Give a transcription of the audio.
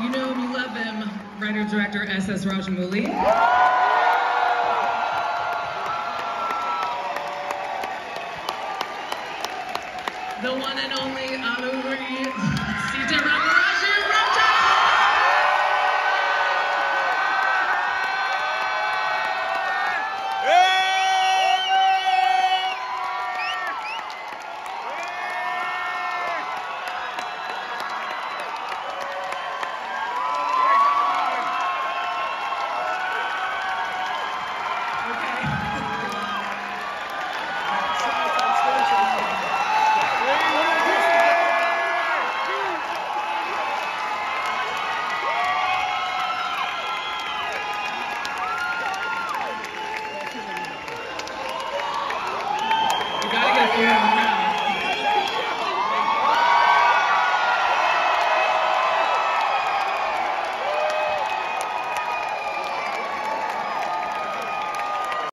You know him, you love him, writer-director S.S. Rajamouli. The one and only Aluri. You